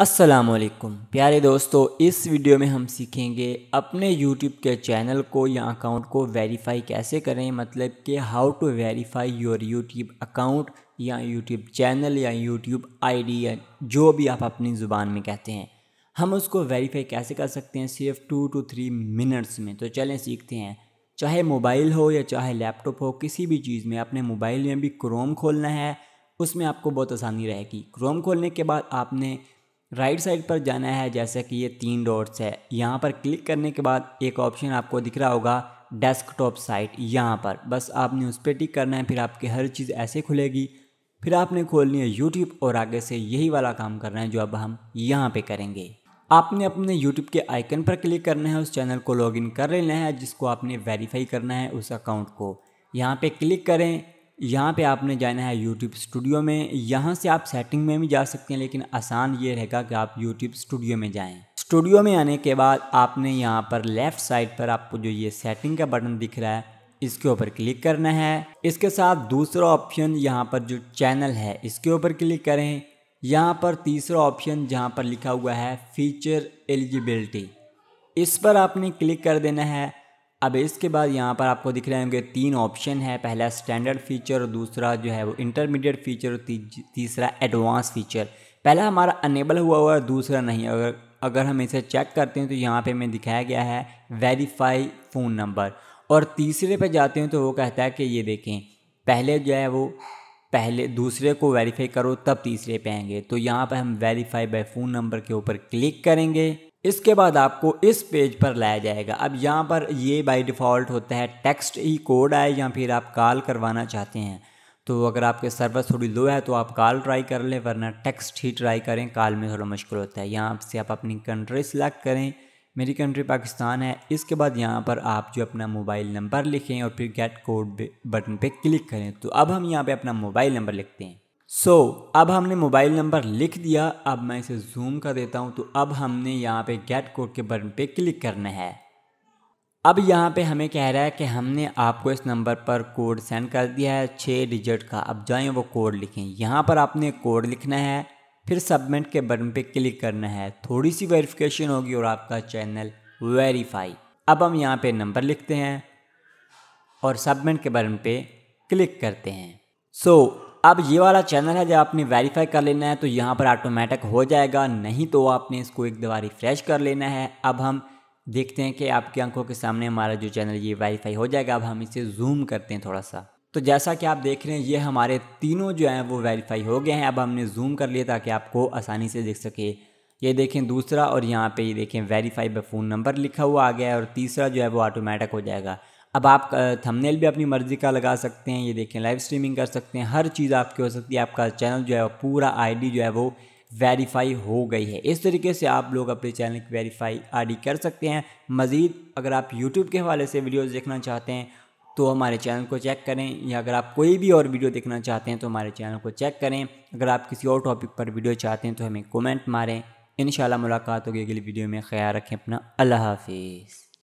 असलकुम प्यारे दोस्तों, इस वीडियो में हम सीखेंगे अपने YouTube के चैनल को या अकाउंट को वेरीफाई कैसे करें मतलब कि how to verify your YouTube account या YouTube चैनल या YouTube आईडी या जो भी आप अपनी ज़ुबान में कहते हैं। हम उसको वेरीफाई कैसे कर सकते हैं, सिर्फ़ टू टू थ्री मिनट्स में। तो चलें, सीखते हैं। चाहे मोबाइल हो या चाहे लैपटॉप हो, किसी भी चीज़ में अपने मोबाइल में भी क्रोम खोलना है, उसमें आपको बहुत आसानी रहेगी। क्रोम खोलने के बाद आपने राइट साइड पर जाना है, जैसे कि ये तीन डॉट्स है। यहाँ पर क्लिक करने के बाद एक ऑप्शन आपको दिख रहा होगा, डेस्कटॉप साइट। यहाँ पर बस आपने उस पर टिक करना है, फिर आपकी हर चीज़ ऐसे खुलेगी। फिर आपने खोलनी है यूट्यूब और आगे से यही वाला काम करना है जो अब हम यहाँ पे करेंगे। आपने अपने यूट्यूब के आइकन पर क्लिक करना है, उस चैनल को लॉगिन कर लेना है, जिसको आपने वेरीफाई करना है उस अकाउंट को। यहाँ पे क्लिक करें यहाँ पे आपने जाना है यूट्यूब स्टूडियो में। यहाँ से आप सेटिंग में भी जा सकते हैं, लेकिन आसान ये रहेगा कि आप यूट्यूब स्टूडियो में जाएँ। स्टूडियो में आने के बाद आपने यहाँ पर लेफ़्ट साइड पर आपको जो ये सेटिंग का बटन दिख रहा है, इसके ऊपर क्लिक करना है। इसके साथ दूसरा ऑप्शन यहाँ पर जो चैनल है, इसके ऊपर क्लिक करें। यहाँ पर तीसरा ऑप्शन जहाँ पर लिखा हुआ है फीचर एलिजिबिलिटी इस पर आपने क्लिक कर देना है। अब इसके बाद यहाँ पर आपको दिख रहे होंगे तीन ऑप्शन है। पहला स्टैंडर्ड फीचर और दूसरा जो है वो इंटरमीडिएट फीचर और तीसरा एडवांस फीचर पहला हमारा अनेबल हुआ हुआ है, दूसरा नहीं। अगर अगर हम इसे चेक करते हैं तो यहाँ पे हमें दिखाया गया है वेरीफाई फ़ोन नंबर और तीसरे पे जाते हैं तो वो कहता है कि ये देखें, पहले जो है वो, पहले दूसरे को वेरीफाई करो तब तीसरे पे आएँगे। तो यहाँ पर हम वेरीफाई बाय फ़ोन नंबर के ऊपर क्लिक करेंगे। इसके बाद आपको इस पेज पर लाया जाएगा। अब यहाँ पर ये बाय डिफ़ॉल्ट होता है टेक्स्ट ही कोड आए या फिर आप कॉल करवाना चाहते हैं। तो अगर आपके सर्वर थोड़ी लो है तो आप कॉल ट्राई कर लें, वरना टेक्स्ट ही ट्राई करें कॉल में थोड़ा मुश्किल होता है। यहाँ से आप अपनी कंट्री सेलेक्ट करें। मेरी कंट्री पाकिस्तान है। इसके बाद यहाँ पर आप जो अपना मोबाइल नंबर लिखें और फिर गेट कोड बटन पे क्लिक करें। तो अब हम यहाँ पे अपना मोबाइल नंबर लिखते हैं। सो so, अब हमने मोबाइल नंबर लिख दिया अब मैं इसे जूम कर देता हूँ तो अब हमने यहाँ पे गेट कोड के बटन पे क्लिक करना है। अब यहाँ पे हमें कह रहा है कि हमने आपको इस नंबर पर कोड सेंड कर दिया है छः डिजिट का। अब जाएँ वो कोड लिखें। यहाँ पर आपने कोड लिखना है फिर सबमिट के बटन पे क्लिक करना है। थोड़ी सी वेरिफिकेशन होगी और आपका चैनल वेरीफाई अब हम यहाँ पे नंबर लिखते हैं और सबमिट के बटन पे क्लिक करते हैं। सो so, अब ये वाला चैनल है, जब आपने वेरीफाई कर लेना है तो यहाँ पर ऑटोमेटिक हो जाएगा। नहीं तो आपने इसको एक दवा रिफ्रेश कर लेना है। अब हम देखते हैं कि आपकी आँखों के सामने हमारा जो चैनल ये वेरीफाई हो जाएगा। अब हम इसे जूम करते हैं थोड़ा सा। तो जैसा कि आप देख रहे हैं, ये हमारे तीनों जो हैं, वो वेरीफाई हो गए हैं। अब हमने जूम कर लिया ताकि आपको आसानी से देख सके। ये देखें दूसरा और यहाँ पे ये देखें वेरीफाई बाय फ़ोन नंबर लिखा हुआ आ गया है और तीसरा जो है, वो ऑटोमेटिक हो जाएगा। अब आप थंबनेल भी अपनी मर्ज़ी का लगा सकते हैं, ये देखें लाइव स्ट्रीमिंग कर सकते हैं, हर चीज़ आपकी हो सकती है, आपका चैनल जो है, पूरा आईडी जो है वो वेरीफाई हो गई है। इस तरीके से आप लोग अपने चैनल की वेरीफाई आईडी कर सकते हैं। मज़ीद अगर आप यूट्यूब के हवाले से वीडियोज़ देखना चाहते हैं तो हमारे चैनल को चेक करें, या अगर आप कोई भी और वीडियो देखना चाहते हैं तो हमारे चैनल को चेक करें। अगर आप किसी और टॉपिक पर वीडियो चाहते हैं तो हमें कमेंट मारें। इन मुलाकात होगी अगली वीडियो में। ख्याल रखें अपना। अल्लाह हाफिज़।